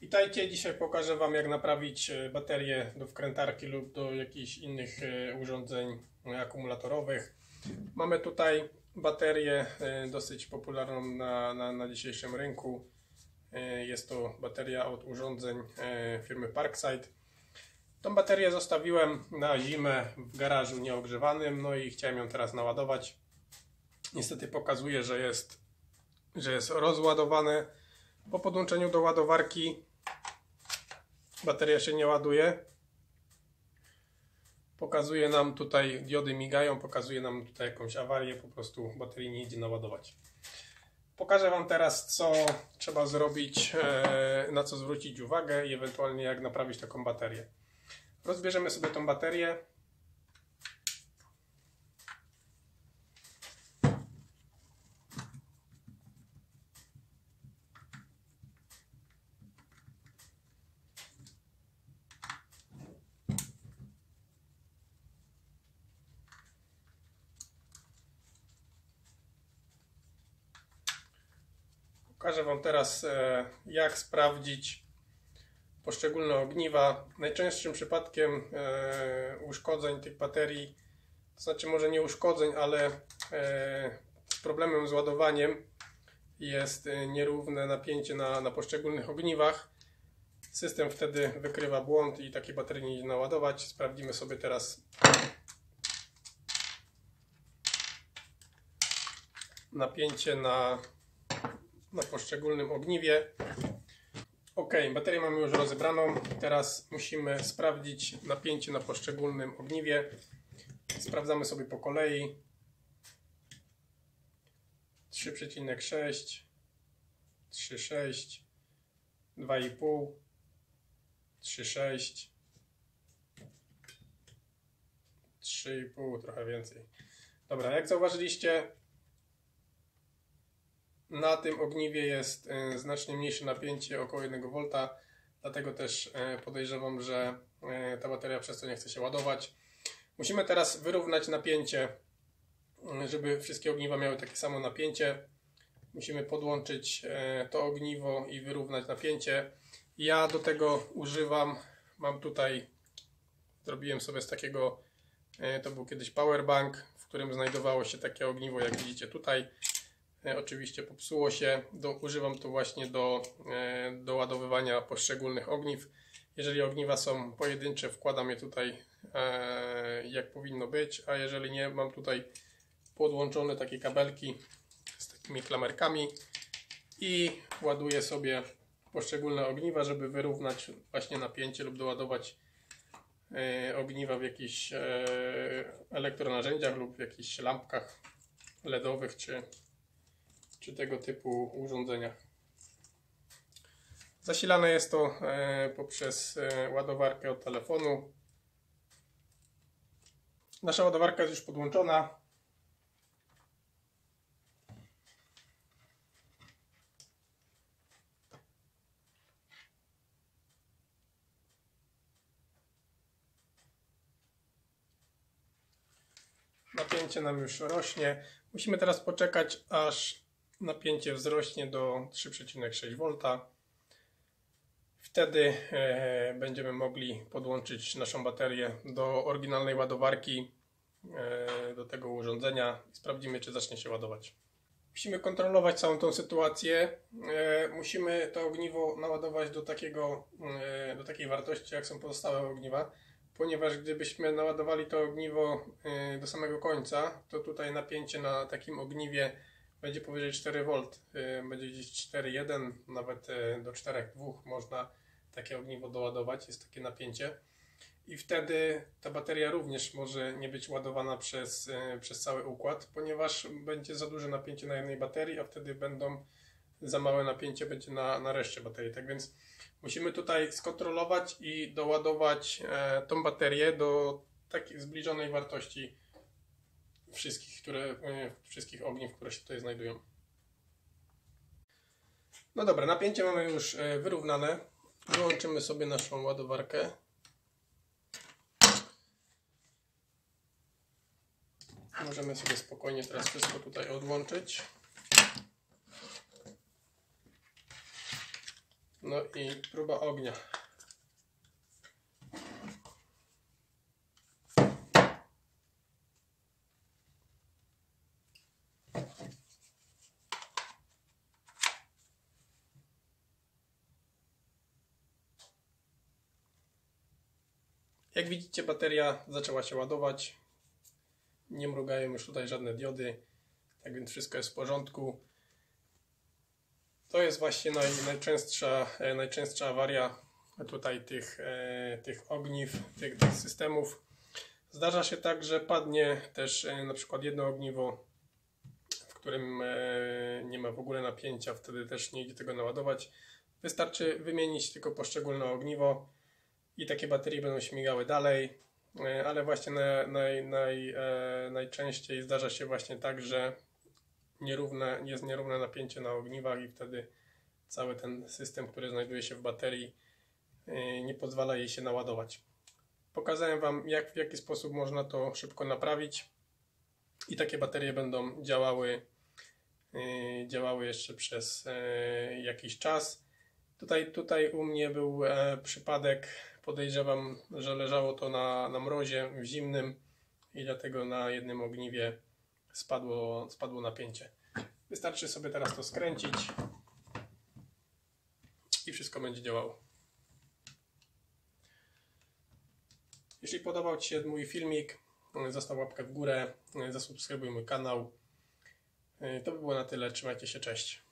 Witajcie, dzisiaj pokażę Wam jak naprawić e, baterię do wkrętarki lub do jakichś innych e, urządzeń akumulatorowych. Mamy tutaj baterię e, dosyć popularną na, na, na dzisiejszym rynku. Jest to bateria od urządzeń firmy Parkside. Tą baterię zostawiłem na zimę w garażu nieogrzewanym, no i chciałem ją teraz naładować. Niestety pokazuje, że jest, że jest rozładowane. Po podłączeniu do ładowarki bateria się nie ładuje. Pokazuje nam tutaj, diody migają, pokazuje nam tutaj jakąś awarię, po prostu baterii nie idzie naładować. Pokażę Wam teraz, co trzeba zrobić, e, na co zwrócić uwagę i ewentualnie jak naprawić taką baterię. Rozbierzemy sobie tą baterię. Pokażę Wam teraz, e, jak sprawdzić poszczególne ogniwa. Najczęstszym przypadkiem e, uszkodzeń tych baterii, to znaczy może nie uszkodzeń, ale e, problemem z ładowaniem jest nierówne napięcie na, na poszczególnych ogniwach. System wtedy wykrywa błąd i takie baterie nie idzie naładować. Sprawdzimy sobie teraz napięcie na, na poszczególnym ogniwie. Ok, baterię mamy już rozebraną. Teraz musimy sprawdzić napięcie na poszczególnym ogniwie. Sprawdzamy sobie po kolei. 3,6 3,6 2,5 3,6 3,5 trochę więcej. Dobra, jak zauważyliście, na tym ogniwie jest e, znacznie mniejsze napięcie, około 1 V, dlatego też e, podejrzewam, że e, ta bateria przez to nie chce się ładować. Musimy teraz wyrównać napięcie, żeby wszystkie ogniwa miały takie samo napięcie. Musimy podłączyć to ogniwo i wyrównać napięcie. Ja do tego używam, mam tutaj, zrobiłem sobie z takiego, to był kiedyś powerbank, w którym znajdowało się takie ogniwo, jak widzicie tutaj. E, Oczywiście popsuło się. Do, używam to właśnie do, e, do ładowywania poszczególnych ogniw. Jeżeli ogniwa są pojedyncze, wkładam je tutaj e, jak powinno być, a jeżeli nie, mam tutaj podłączone takie kabelki z takimi klamerkami i ładuję sobie poszczególne ogniwa, żeby wyrównać właśnie napięcie lub doładować ogniwa w jakichś elektronarzędziach lub w jakichś lampkach LEDowych czy czy tego typu urządzeniach. Zasilane jest to e, poprzez e, ładowarkę od telefonu. Nasza ładowarka jest już podłączona. Napięcie nam już rośnie. Musimy teraz poczekać, aż napięcie wzrośnie do 3,6 V. Wtedy e, będziemy mogli podłączyć naszą baterię do oryginalnej ładowarki, e, do tego urządzenia i sprawdzimy, czy zacznie się ładować. Musimy kontrolować całą tą sytuację. E, musimy to ogniwo naładować do, takiego, do takiej wartości, jak są pozostałe ogniwa, ponieważ gdybyśmy naładowali to ogniwo do samego końca, to tutaj napięcie na takim ogniwie będzie powyżej 4V, y, będzie gdzieś 4,1, nawet y, do 4,2 można takie ogniwo doładować, jest takie napięcie. I wtedy ta bateria również może nie być ładowana przez, y, przez cały układ, ponieważ będzie za duże napięcie na jednej baterii, a wtedy będą za małe napięcie będzie na, na reszcie baterii. Tak więc musimy tutaj skontrolować i doładować e, tą baterię do takiej zbliżonej wartości wszystkich, które, e, wszystkich ogniw, które się tutaj znajdują. No dobra, napięcie mamy już e, wyrównane. Wyłączymy sobie naszą ładowarkę. Możemy sobie spokojnie teraz wszystko tutaj odłączyć. No i próba ognia. Jak widzicie, bateria zaczęła się ładować. Nie mrugają już tutaj żadne diody, tak więc wszystko jest w porządku. To jest właśnie naj, najczęstsza, e, najczęstsza awaria tutaj tych, e, tych ogniw, tych, tych systemów. Zdarza się tak, że padnie też e, na przykład jedno ogniwo, w którym nie ma w ogóle napięcia, wtedy też nie idzie tego naładować. Wystarczy wymienić tylko poszczególne ogniwo i takie baterie będą śmigały dalej, e, ale właśnie naj, naj, naj, e, najczęściej zdarza się właśnie tak, że nierówne, jest nierówne napięcie na ogniwach i wtedy cały ten system, który znajduje się w baterii, e, nie pozwala jej się naładować. Pokazałem Wam, jak, w jaki sposób można to szybko naprawić i takie baterie będą działały, działały jeszcze przez jakiś czas. Tutaj, tutaj u mnie był przypadek, podejrzewam, że leżało to na, na mrozie w zimnym i dlatego na jednym ogniwie spadło, spadło napięcie. Wystarczy sobie teraz to skręcić i wszystko będzie działało. Jeśli podobał Ci się mój filmik, zostaw łapkę w górę, zasubskrybuj mój kanał. To by było na tyle. Trzymajcie się, cześć.